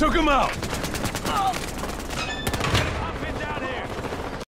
Took him out!